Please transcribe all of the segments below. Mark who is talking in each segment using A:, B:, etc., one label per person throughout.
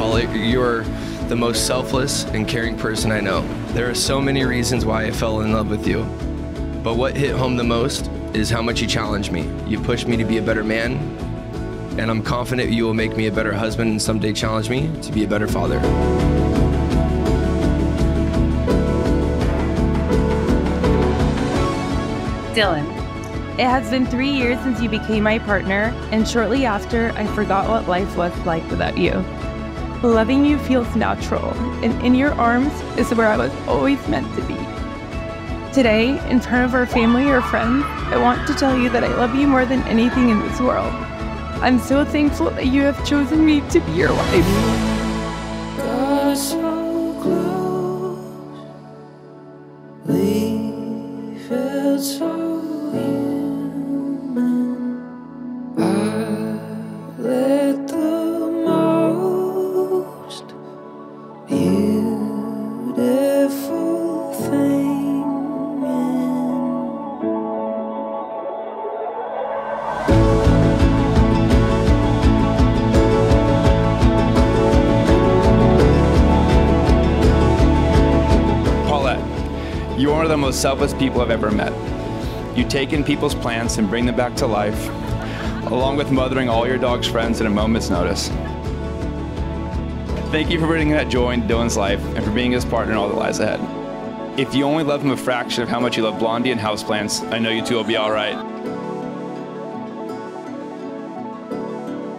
A: Paulette, you're the most selfless and caring person I know. There are so many reasons why I fell in love with you. But what hit home the most is how much you challenged me. You pushed me to be a better man, and I'm confident you will make me a better husband and someday challenge me to be a better father.
B: Dylan, it has been three years since you became my partner, and shortly after, I forgot what life was like without you. Loving you feels natural, and in your arms is where I was always meant to be. Today, in front of our family or friends, I want to tell you that I love you more than anything in this world. I'm so thankful that you have chosen me to be your wife.
C: The most selfless people I've ever met. You take in people's plants and bring them back to life, along with mothering all your dog's friends at a moment's notice. Thank you for bringing that joy into Dylan's life and for being his partner in all that lies ahead. If you only love him a fraction of how much you love Blondie and houseplants, I know you two will be all right.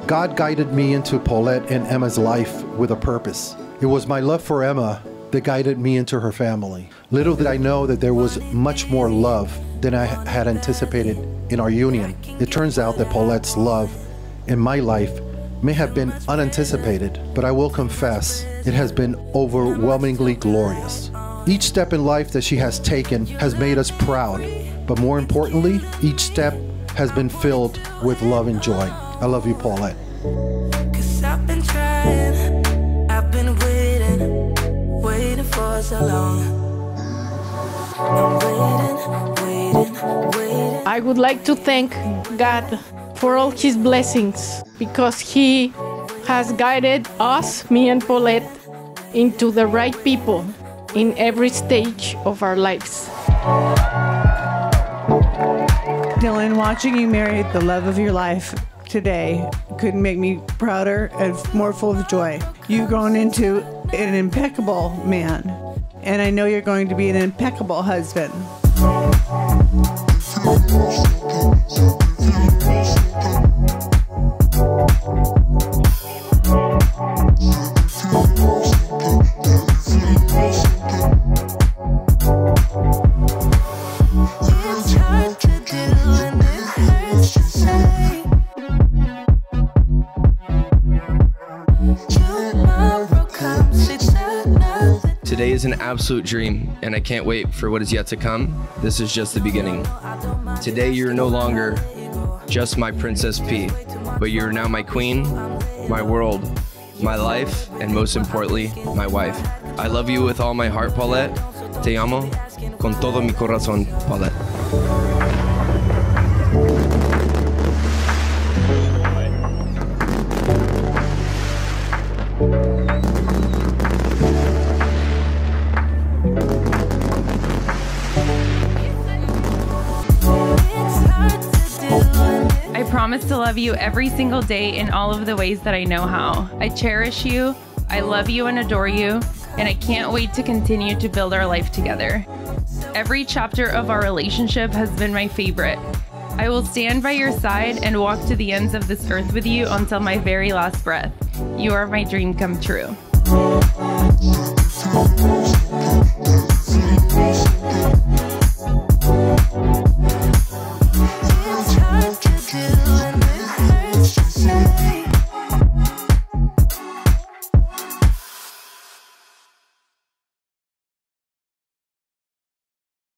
D: God guided me into Paulette and Emma's life with a purpose. It was my love for Emma that guided me into her family. Little did I know that there was much more love than I had anticipated in our union. It turns out that Paulette's love in my life may have been unanticipated, but I will confess it has been overwhelmingly glorious. Each step in life that she has taken has made us proud, but more importantly, each step has been filled with love and joy. I love you, Paulette.
E: I would like to thank God for all his blessings because he has guided us, me and Paulette, into the right people in every stage of our lives.
F: Dylan, watching you marry the love of your life today couldn't make me prouder and more full of joy. You've grown into an impeccable man, and I know you're going to be an impeccable husband.
A: Today is an absolute dream, and I can't wait for what is yet to come. This is just the beginning. Today, you're no longer just my Princess P, but you're now my queen, my world, my life, and most importantly, my wife. I love you with all my heart, Paulette. Te amo con todo mi corazón, Paulette.
B: Promise to love you every single day in all of the ways that I know how. I cherish you, I love you and adore you, and I can't wait to continue to build our life together. Every chapter of our relationship has been my favorite. I will stand by your side and walk to the ends of this earth with you until my very last breath. You are my dream come true.